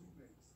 teammates.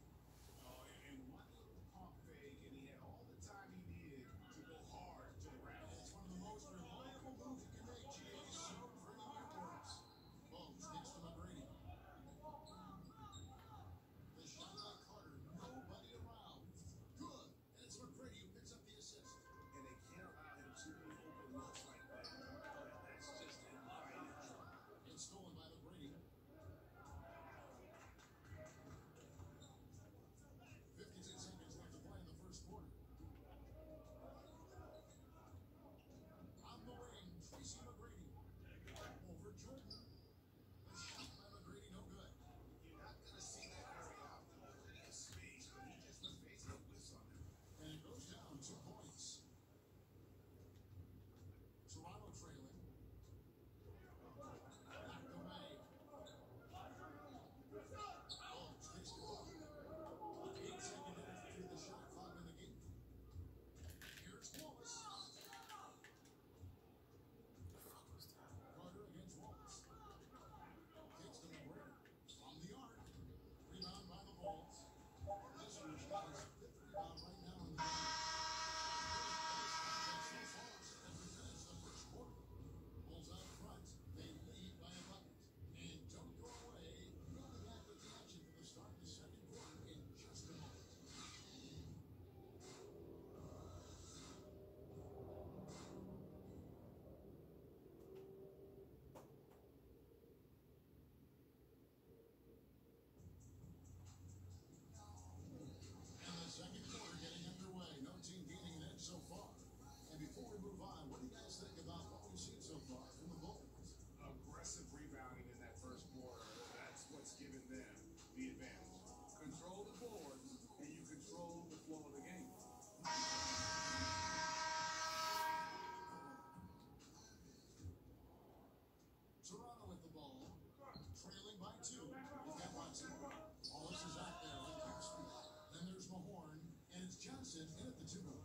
Anderson in at the two-row.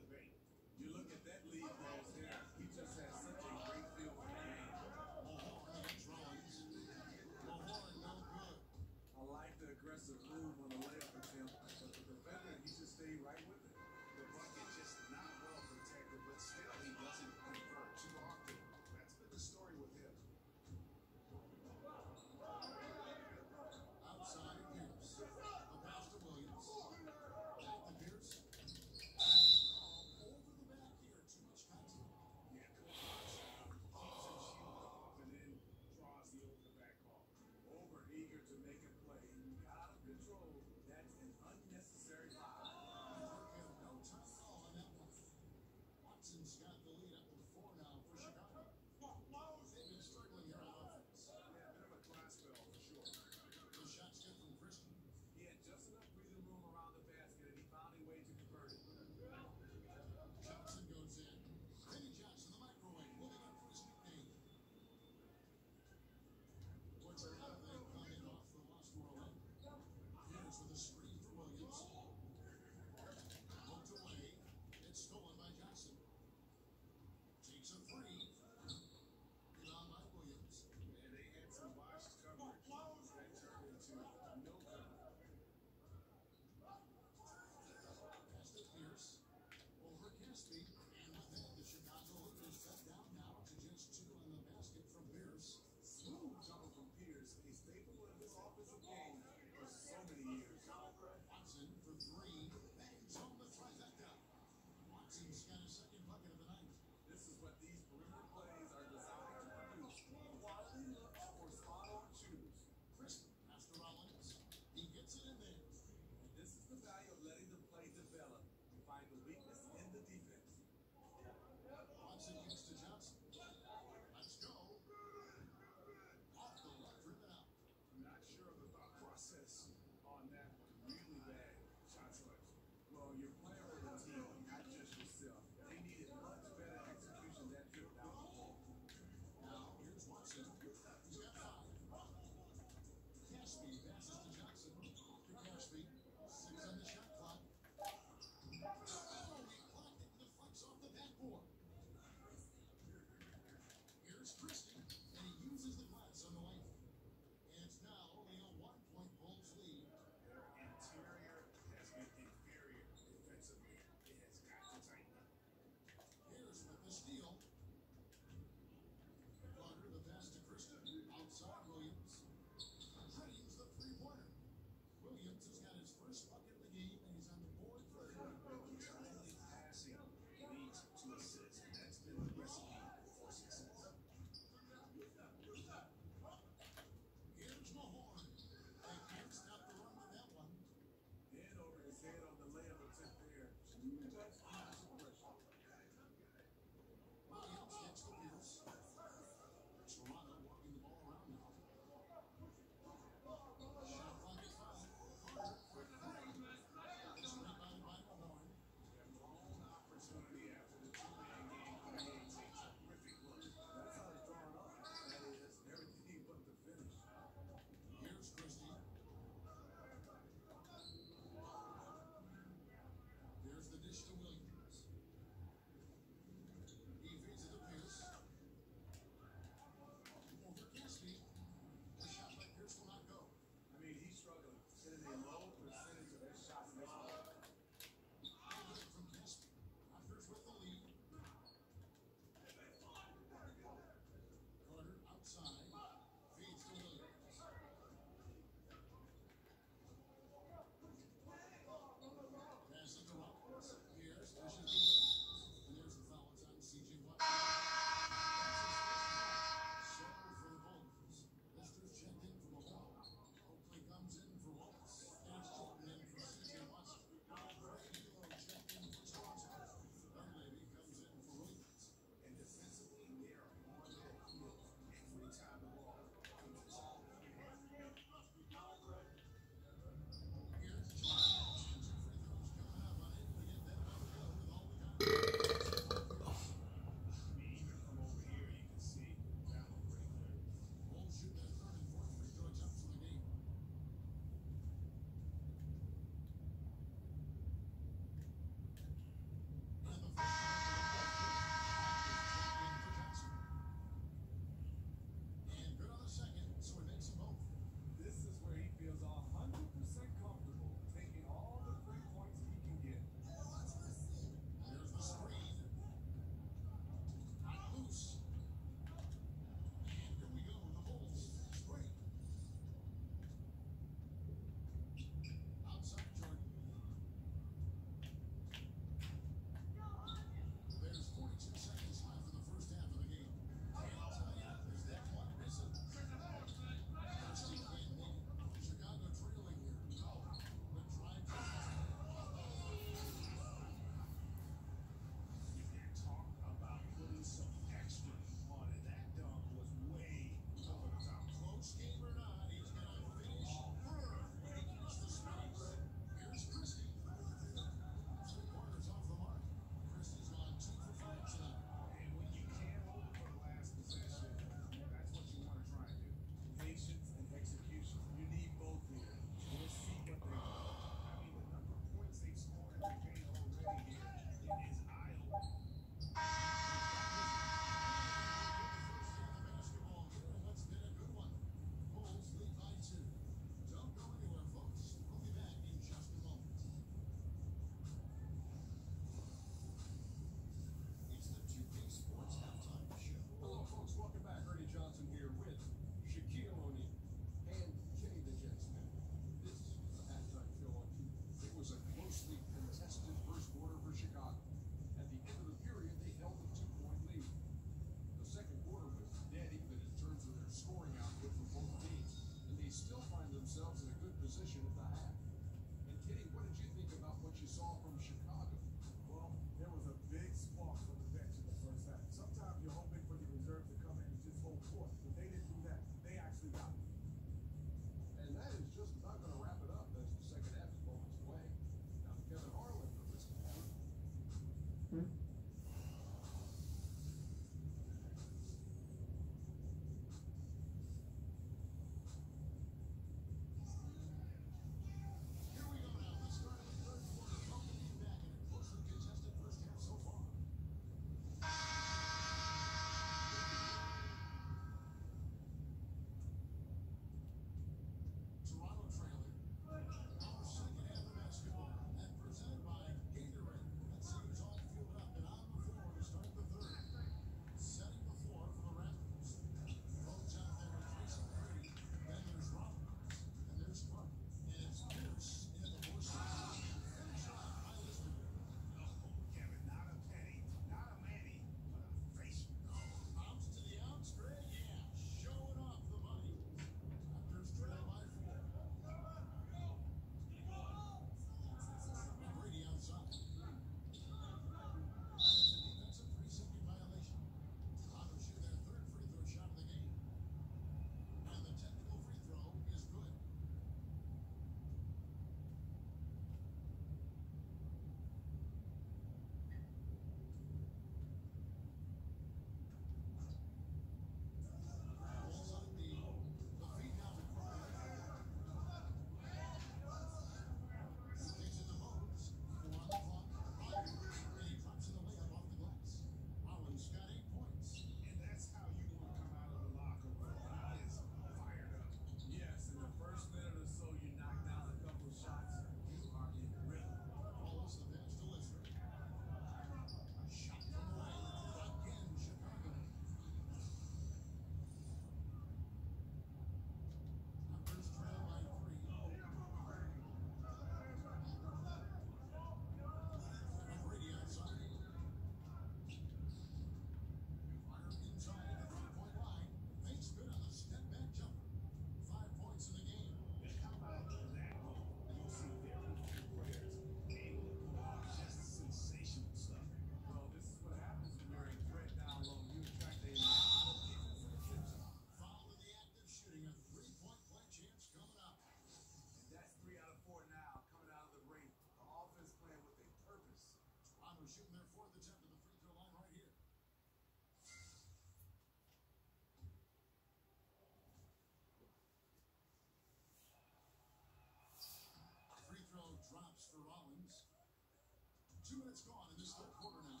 Two minutes gone in this third quarter now.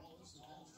Wallace, the ball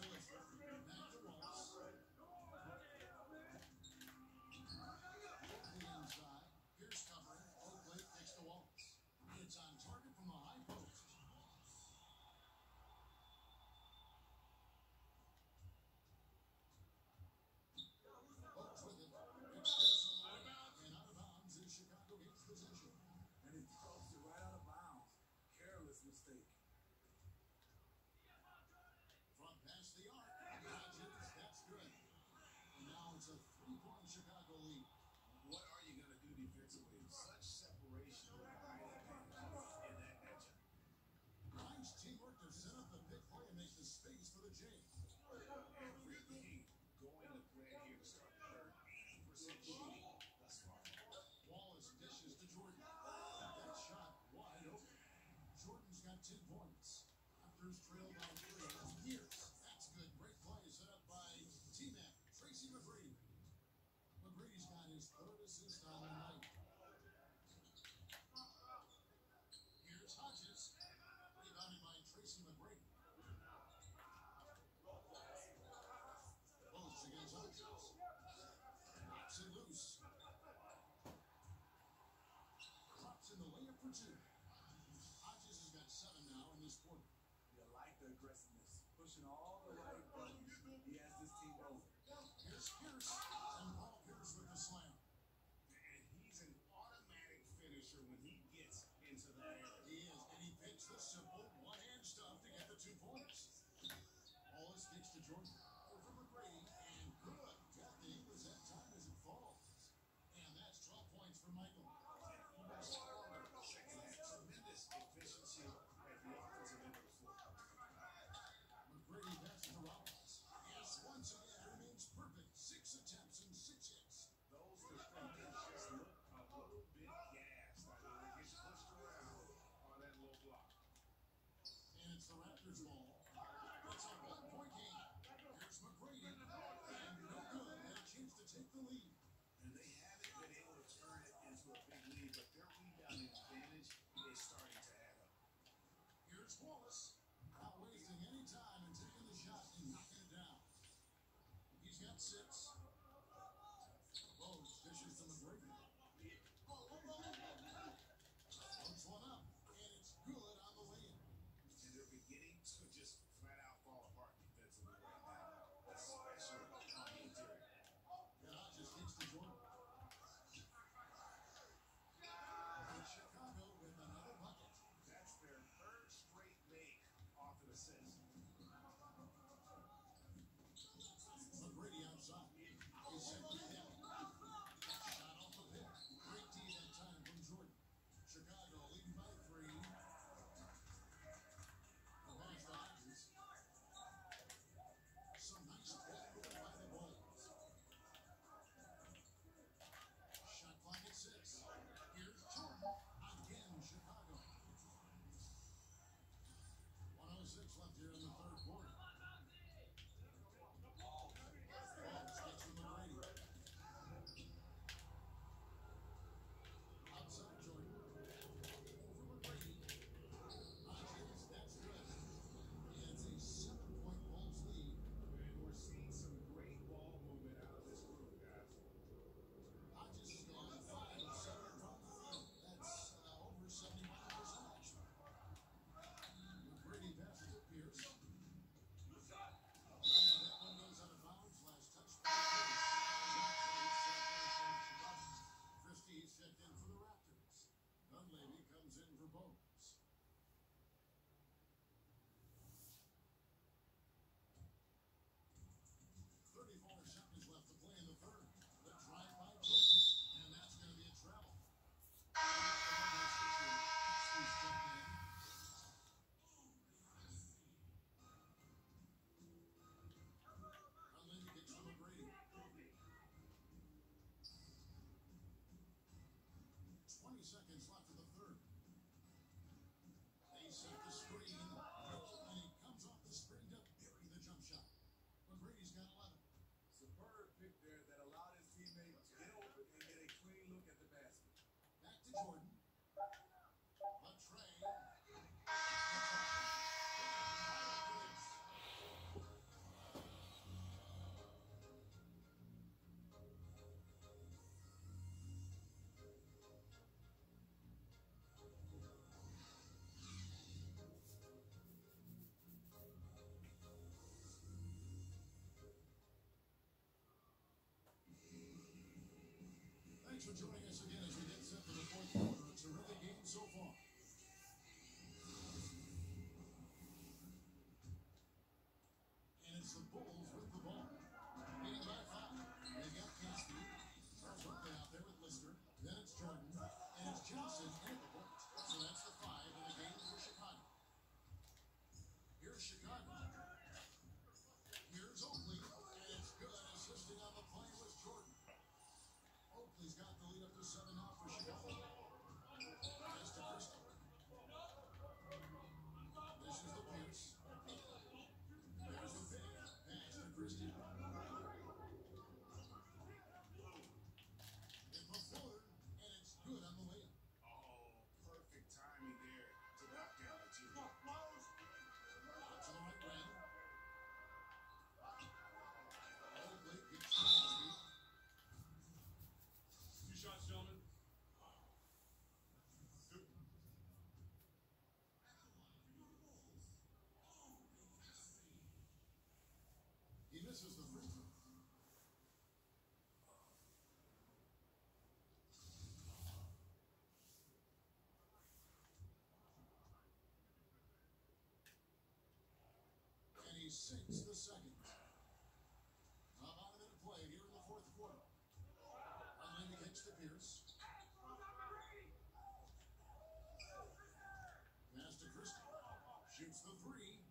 space for the Jays. Everything going to plan here to start the third. 80% shooting thus far. Wallace dishes to Jordan. That shot wide open. Jordan's got 10 points. Raptors trail by three. Years. That's good. Great play set up by T-Mac. Tracy McGrady. McGrady's got his third assist on the night. two. Hodges has got seven now in this quarter. You like the aggressiveness, pushing all the right buttons. He has this team rolling. Here's Pierce. classes Thanks for joining. The sinks the second. About a minute play here in the fourth quarter. Unley to catch the Pierce. Pass to Christie. Shoots the three.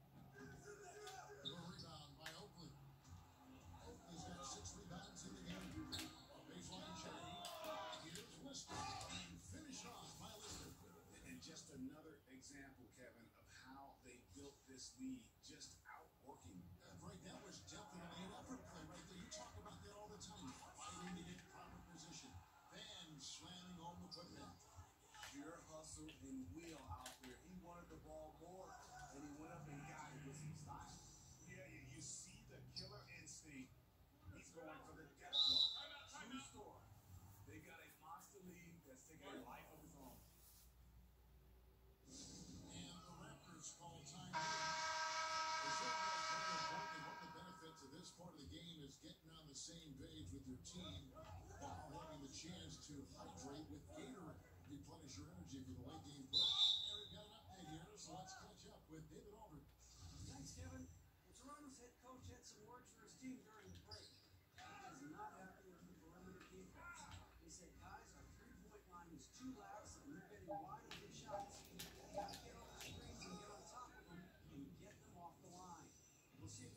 Hustle and will out there. He wanted the ball more, and he went up and got it with some style. Yeah, you, you see the killer instinct. He's going for the death blow. True story. They got a monster lead that's taking a life of its own. And the Raptors call time here. It certainly important. One of the benefits of this part of the game is getting on the same page with your team while having the chance to hydrate with Gatorade. Replenish your energy for the late game push. Eric got an update here, so let's catch up with David Aldridge. Thanks, Kevin. Well, Toronto's head coach had some words for his team during the break. He is not happy with the perimeter defense. He said, guys, our three-point line is too lax and we're getting wide open shots. We gotta get on the screens and get on top of them and get them off the line. We'll see